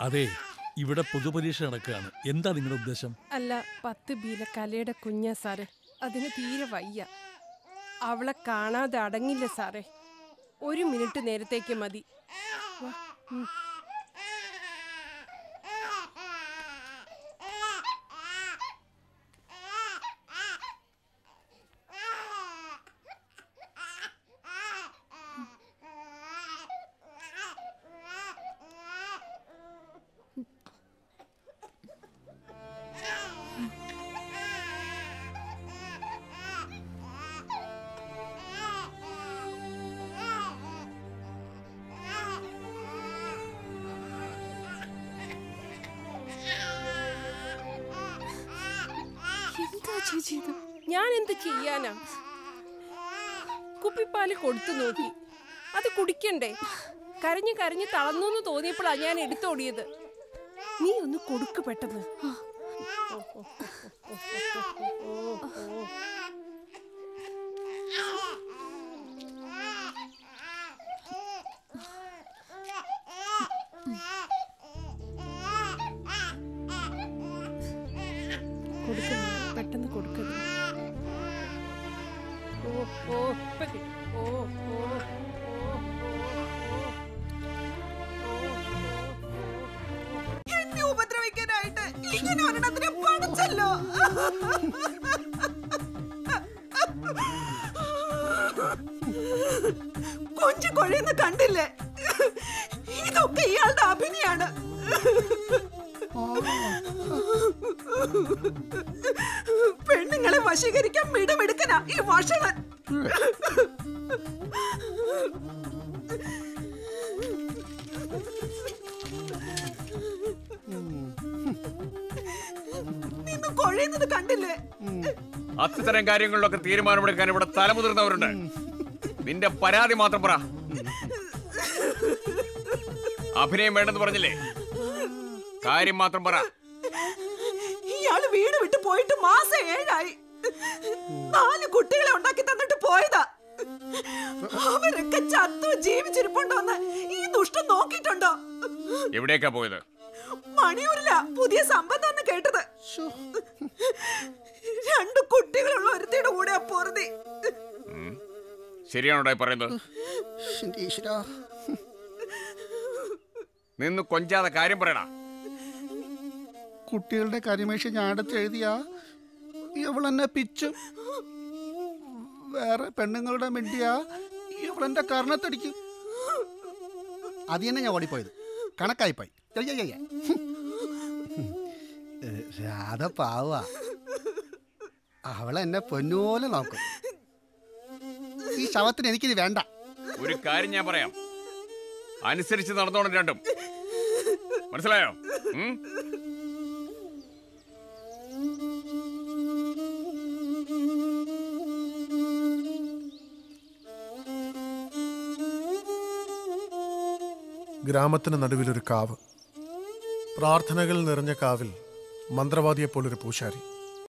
അതെ ഇവിടെ പൊതുപരീക്ഷ നടക്കുകയാണ്. എന്താ നിങ്ങളുടെ ഉദ്ദേശം? അല്ല പത്ത് ബിയിലെ കലയുടെ കുഞ്ഞാ സാറേ. അതിന് തീരെ വയ്യ. അവളെ കാണാതെ അടങ്ങില്ല സാറേ. ഒരു മിനിറ്റ് നേരത്തേക്ക് മതി. വാ, ഞാൻ എന്ത് ചെയ്യാനാ? കുപ്പിപ്പാൽ കൊടുത്തു നോക്കി. അത് കുടിക്കണ്ടേ? കരഞ്ഞു കരഞ്ഞു തളർന്നു എന്ന് തോന്നിയപ്പോഴാ ഞാൻ എടുത്തോടിയത്. നീ ഒന്ന് കൊടുക്ക് പെട്ടെന്ന്. കൊടുക്കുന്നു പെട്ടെന്ന് കൊടുക്കരുത് എന്നെ പഠിച്ചല്ലോ കൊഞ്ചു കൊഴയുന്ന കണ്ടില്ലേ ഇതൊക്കെ ഇയാളുടെ അഭിനയാണ് വശീകരിക്കാൻ മിടമെടുക്കനാ ഈ നിന്ന് കൊഴയുന്നത് കണ്ടില്ലേ? അത്തരം കാര്യങ്ങളിലൊക്കെ തീരുമാനമെടുക്കാൻ ഇവിടെ തലമുതിർന്നവരുണ്ട്. നിന്റെ പരാതി മാത്രം പറ. അഭിനയം വേണ്ടെന്ന് പറഞ്ഞില്ലേ? കാര്യം മാത്രം പറ. ഇയാൾ വീട് വിട്ടു പോയിട്ട് മാസം ഏഴായി. നാല് കുട്ടികളെ ഉണ്ടാക്കി തന്നിട്ട് പോയതാ. അവരൊക്കെ ചത്തു ജീവിച്ചിരിപ്പുണ്ടോന്ന് ഈ ദുഷ്ടം നോക്കിയിട്ടുണ്ടോ? എവിടേക്കാ പോയത്? മണിയൂരില പുതിയ സമ്പത്താന്ന് കേട്ടത്. രണ്ടു കുട്ടികളുള്ള ഒരുത്തിയുടെ കൂടെ പൊറുതി. ശരിയാണോടാ പറയുന്നത്? നിന്ന് കൊഞ്ചാതെ കാര്യം പറയടാ. കുട്ടികളുടെ കരിമേഷ് ഞാൻ അടുത്ത് എഴുതിയ ഇവളെന്നെ പിച്ചു. വേറെ പെണ്ണുങ്ങളുടെ മെണ്ടിയാ ഇവളെന്റെ കർണത്തടിക്കും. അത് തന്നെ ഞാൻ ഓടിപ്പോയത്. കണക്കായിപ്പോയി. രാധ പാവ. അവളെന്നെ പൊന്നുപോലെ നോക്കും. ഈ ശവത്തിന് എനിക്കിത് വേണ്ട. ഒരു കാര്യം ഞാൻ പറയാം. അനുസരിച്ച് നടന്നോണം രണ്ടും. മനസ്സിലായോ? ഗ്രാമത്തിന് നടുവിലൊരു കാവ്. പ്രാർത്ഥനകൾ നിറഞ്ഞ കാവിൽ മന്ത്രവാദിയെപ്പോലൊരു പൂശാരി.